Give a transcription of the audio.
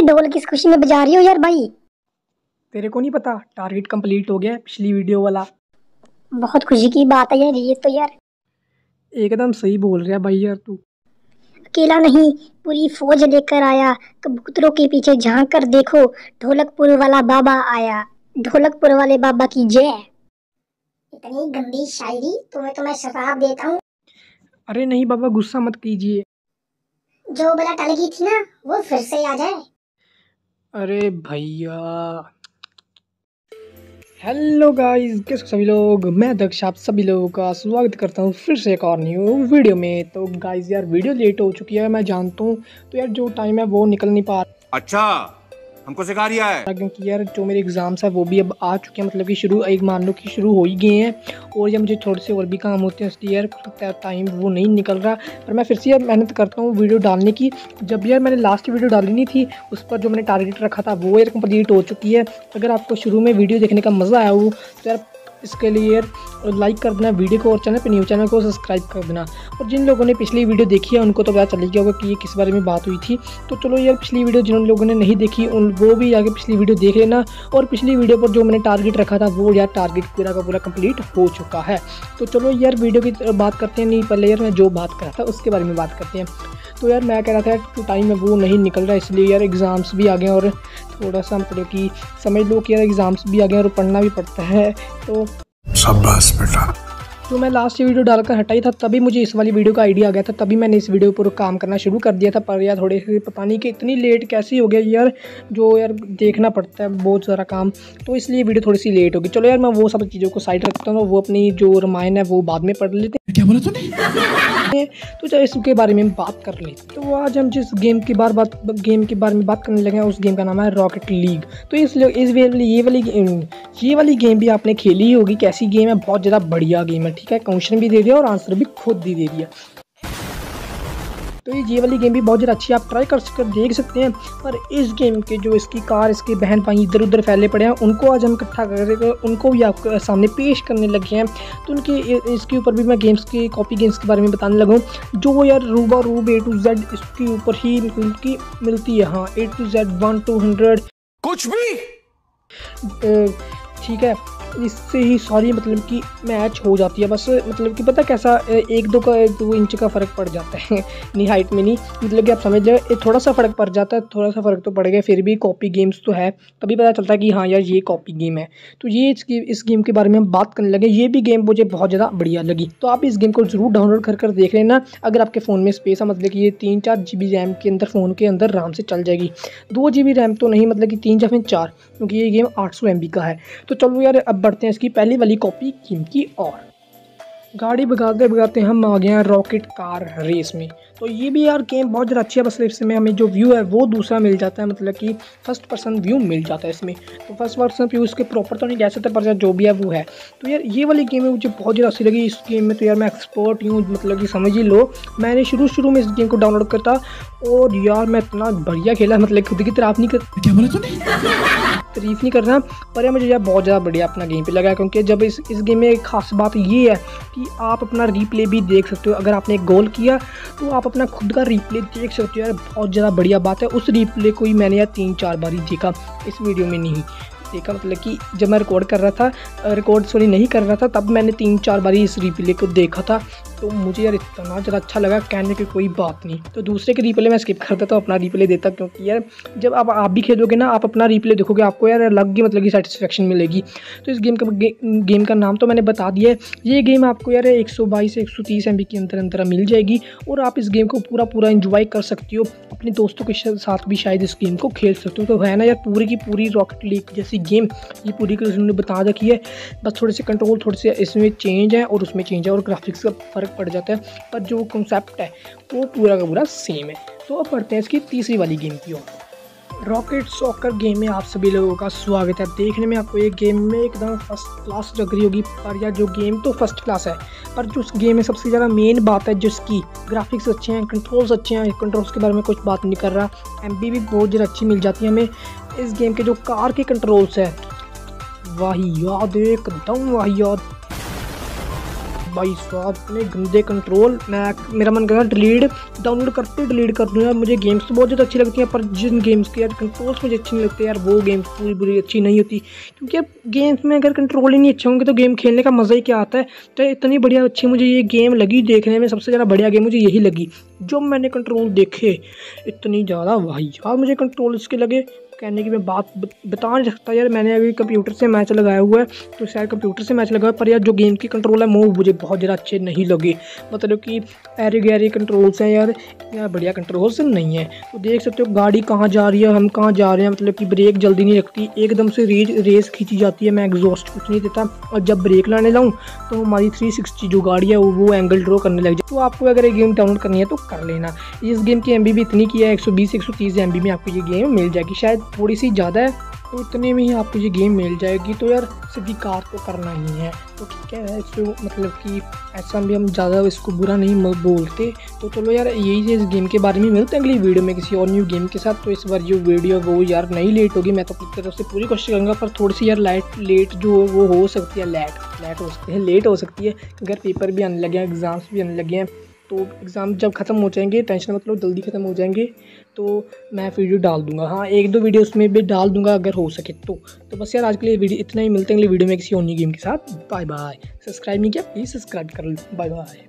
ढोल किस खुशी में बजा रही हो यार भाई? तेरे को नहीं पता? टारगेट कंप्लीट हो गया पिछली वीडियो वाला। बहुत खुशी की बात है यार ये तो यार। एकदम सही बोल रहा भाई यार तू। अकेला नहीं पूरी फौज लेकर आया। कबूतरों के पीछे झाँक कर देखो ढोलकपुर वाला बाबा आया। ढोलकपुर वाले बाबा की जय। इतनी गंदी शायरी तुम्हें तो मैं शराब देता हूँ। अरे नहीं बाबा गुस्सा मत कीजिए। जो बला टल गई थी ना वो फिर से आ जाए अरे भैया। हेलो गाइस कैसे सभी लोग? मैं दक्ष, आप सभी लोगों का स्वागत करता हूँ फिर से एक और न्यू वीडियो में। तो गाइस यार वीडियो लेट हो चुकी है, मैं जानता हूँ। तो यार, जो टाइम है वो निकल नहीं पा रहा। अच्छा। हमको सिखा दिया है। क्योंकि यार जो मेरे एग्ज़ाम्स है वो भी अब आ चुके हैं मतलब कि शुरू, एक मान लो कि शुरू हो ही गए हैं। और ये मुझे थोड़े से और भी काम होते हैं, इसलिए यार टाइम वो नहीं निकल रहा। पर मैं फिर से यार मेहनत करता हूँ वीडियो डालने की। जब यार मैंने लास्ट वीडियो डाली नहीं थी, उस पर जो मैंने टारगेट रखा था, वो यार कंप्लीट हो चुकी है। अगर आपको शुरू में वीडियो देखने का मज़ा आया हो तो यार इसके लिए लाइक कर देना वीडियो को और चैनल पर न्यू चैनल को सब्सक्राइब कर देना। और जिन लोगों ने पिछली वीडियो देखी है, उनको तो पता चल गया होगा कि ये किस बारे में बात हुई थी। तो चलो यार, पिछली वीडियो जिन लोगों ने नहीं देखी, उन वो भी आगे पिछली वीडियो देख लेना। और पिछली वीडियो पर जो मैंने टारगेट रखा था, वो यार टारगेट पूरा का पूरा कंप्लीट हो चुका है। तो चलो यार वीडियो की बात करते हैं, नहीं पहले यार मैं जो बात करा था, उसके बारे में बात करते हैं। तो यार मैं कह रहा था टाइम में वो नहीं निकल रहा, इसलिए यार एग्ज़ाम्स भी आ गए और थोड़ा सा मतलब कि समझ लो कि यार एग्ज़ाम्स भी आ गए और पढ़ना भी पड़ता है तो शाबाश बेटा। जो मैं लास्ट वीडियो डालकर हटाई था तभी मुझे इस वाली वीडियो का आइडिया आ गया था। तभी मैंने इस वीडियो पर काम करना शुरू कर दिया था पर यार थोड़े से पता नहीं कि इतनी लेट कैसी हो गया यार जो यार देखना पड़ता है बहुत सारा काम। तो इसलिए वीडियो थोड़ी सी लेट होगी चलो यार मैं वो सब चीज़ों को साइड रखता हूँ वो अपनी जो रामायण है वो बाद में पढ़ लेते क्या बोला तूने? तो चलो इसके बारे में बात कर लेते तो आज हम जिस गेम की बार बात गेम के बारे में बात करने लगे हैं उस गेम का नाम है रॉकेट लीग तो इसलिए इस वाली ये वाली ये वाली गेम भी आपने खेली ही होगी। कैसी गेम है? बहुत ज़्यादा बढ़िया गेम है। ठीक है क्वेश्चन भी दे दिया और आंसर भी खुद भी दे दिया। तो ये ये वाली गेम भी बहुत ज़्यादा अच्छी है आप ट्राई कर सकते देख सकते हैं। पर इस गेम के जो इसकी कार इसके बहन भाई इधर उधर फैले पड़े हैं उनको आज हम इकट्ठा कर उनको भी आपके सामने पेश करने लगे हैं। तो उनके इसके ऊपर भी मैं गेम्स के कॉपी गेम्स के बारे में बताने लगा। जो यार रूबा रूब ए टू जेड इसके ऊपर ही उनकी मिलती है। हाँ A to Z one two hundred कुछ भी! ठीक है। इससे ही सारी मतलब कि मैच हो जाती है। बस मतलब कि पता कैसा एक दो का, दो इंच का फ़र्क पड़ जाता है। नहीं हाइट में नहीं। मतलब कि आप समझ जाए थोड़ा सा फ़र्क पड़ जाता है, थोड़ा सा फ़र्क तो पड़ गया, फिर भी कॉपी गेम्स तो है। तभी पता चलता है कि हाँ यार, ये कॉपी गेम है। तो ये इसकी इस गेम के बारे में हम बात करने लगे। ये भी गेम मुझे बहुत ज़्यादा बढ़िया लगी। तो आप इस गेम को ज़रूर डाउनलोड कर कर देख लेना। अगर आपके फ़ोन में स्पेस है मतलब कि ये तीन चार जी बी रैम के अंदर फ़ोन के अंदर आराम से चल जाएगी। दो जी बी रैम तो नहीं मतलब कि तीन या फिर चार, क्योंकि ये गेम आठ सौ एम बी का है। तो चलो यार, अब बढ़ते हैं इसकी पहली वाली कॉपी किम की और। गाड़ी भगाते भगाते हम आ गए हैं रॉकेट कार रेस में। तो ये भी यार गेम बहुत ज़्यादा अच्छी है, बस इसमें हमें जो व्यू है वो दूसरा मिल जाता है मतलब कि फ़र्स्ट पर्सन व्यू मिल जाता है इसमें। तो फ़र्स्ट पर्सन व्यू इसके प्रॉपर तो नहीं कह सकते, पर जो भी है वो है। तो यार ये वाली गेम मुझे बहुत ज़्यादा अच्छी लगी। इस गेम में तो यार मैं एक्सपर्ट हूँ मतलब कि समझ ही लो। मैंने शुरू शुरू में इस गेम को डाउनलोड करता और यार मैं इतना बढ़िया खेला मतलब खुद की तरफ़ नहीं कर तारीफ़ नहीं कर रहा पर मुझे यार बहुत ज़्यादा बढ़िया अपना गेम पे लगा क्योंकि जब इस इस गेम में खास बात ये है कि आप अपना रीप्ले भी देख सकते हो। अगर आपने गोल किया तो आप अपना खुद का रीप्ले देख सकते हो। यार बहुत ज़्यादा बढ़िया बात है। उस रीप्ले को ही मैंने यार तीन चार बार ही देखा, इस वीडियो में नहीं। देखा मतलब कि जब मैं रिकॉर्ड कर रहा था रिकॉर्ड सॉरी नहीं कर रहा था, तब मैंने तीन चार बार इस रिप्ले को देखा था। तो मुझे यार इतना ज़्यादा अच्छा लगा कहने की कोई बात नहीं। तो दूसरे के रिप्ले मैं स्किप करता था अपना रिप्ले देता क्योंकि यार जब आप आप भी खेलोगे ना आप अपना रिप्ले देखोगे आपको यार अलग ही मतलब की सेटिस्फेक्शन मिलेगी। तो इस गेम का गे, गेम का नाम तो मैंने बता दिया है। ये गेम आपको यार एक सौ बाईस एक सौ तीस एम बी के अंदर अंदर मिल जाएगी और आप इस गेम को पूरा पूरा इंजॉय कर सकती हो। अपने दोस्तों के साथ भी शायद इस गेम को खेल सकते हो। तो है ना यार पूरी की पूरी रॉकेट लीग जैसी गेम ये पूरी उन्होंने बता रखी है। बस थोड़े से कंट्रोल थोड़े से इसमें चेंज है और उसमें चेंज है और ग्राफिक्स का फ़र्क पड़ जाता है, पर जो कॉन्सेप्ट है, वो पूरा का पूरा सेम है। तो अब पढ़ते हैं इसकी तीसरी वाली गेम की ओर। रॉकेट सॉकर गेम में आप सभी लोगों का स्वागत है। देखने में आपको ये गेम में एकदम फ़र्स्ट क्लास लग रही होगी, पर या जो गेम तो फ़र्स्ट क्लास है, पर जो उस गेम में सबसे ज़्यादा मेन बात है जिसकी ग्राफिक्स अच्छे हैं कंट्रोल्स अच्छे हैं कंट्रोल्स के बारे में कुछ बात नहीं कर रहा। एम भी बहुत ज़्यादा अच्छी मिल जाती है हमें इस गेम के जो कार के कंट्रोल्स है। वाही याद एकदम वाही याद भाई साहब, इतने गंदे कंट्रोल मैं, मेरा मन कर रहा डिलीट डाउनलोड करते डिलीट कर दूँ यार। मुझे गेम्स तो बहुत ज़्यादा अच्छी लगती हैं, पर जिन गेम्स के यार कंट्रोल्स मुझे अच्छे नहीं लगते यार, वो गेम्स पूरी बुरी अच्छी नहीं होती। क्योंकि अब गेम्स में अगर कंट्रोल ही नहीं अच्छे होंगे तो गेम खेलने का मज़ा ही क्या आता है? तो इतनी बढ़िया अच्छी मुझे ये गेम लगी देखने में, सबसे ज़्यादा बढ़िया गेम मुझे यही लगी, जो मैंने कंट्रोल देखे। इतनी ज़्यादा, भाई यार मुझे कंट्रोल इसके लगे। कहने की मैं बात बता नहीं सकता यार, मैंने अभी कंप्यूटर से मैच लगाया हुआ है तो शायद कंप्यूटर से मैच लगाया पर यार जो गेम की कंट्रोल है, वो मुझे बहुत ज़्यादा अच्छे नहीं लगे। मतलब कि एरे गहरे कंट्रोल्स हैं यार यार बढ़िया कंट्रोल्स नहीं है। तो देख सकते हो गाड़ी कहाँ जा रही है, हम कहाँ जा रहे हैं मतलब कि ब्रेक जल्दी नहीं रखती, एकदम से रेज रेस खींची जाती है, मैं एग्जॉस्ट कुछ नहीं देता, और जब ब्रेक लाने लाऊँ तो हमारी थ्री जो गाड़ी है, वो एंगल ड्रॉ करने लग जाए। तो आपको अगर ये गेम डाउनलोड करनी है तो कर लेना। इस गेम की एमबी भी इतनी की है, एक सौ बीस, एक सौ तीस एम में आपको ये गेम मिल जाएगी, शायद थोड़ी सी ज़्यादा है तो इतने में ही आपको ये गेम मिल जाएगी। तो यार सीधी कार तो करना ही है। तो ठीक है, इसको मतलब कि ऐसा भी हम ज़्यादा इसको बुरा नहीं बोलते। तो चलो यार, यही इस गेम के बारे में। मिलते हैं अगली वीडियो में किसी और न्यू गेम के साथ। तो इस बार जो वीडियो वो यार नहीं लेट होगी। मैं तो अपनी तरफ़ से पूरी कोशिश करूँगा, पर थोड़ी सी यार लाइट लेट जो वो हो सकती है। लेट लेट हो सकती है लेट हो सकती है। अगर पेपर भी आने लगे हैं एग्ज़ाम्स भी आने लगे हैं तो एग्ज़ाम जब ख़त्म हो जाएँगे टेंशन मतलब जल्दी ख़त्म हो जाएँगे तो मैं वीडियो डाल दूँगा। हाँ एक दो वीडियो उसमें भी डाल दूँगा अगर हो सके तो। तो बस यार आज के लिए वीडियो इतना ही, मिलते हैं अगली वीडियो में किसी और गेम के साथ। बाय बाय सब्सक्राइब नहीं किया प्लीज़ सब्सक्राइब कर लो। Bye bye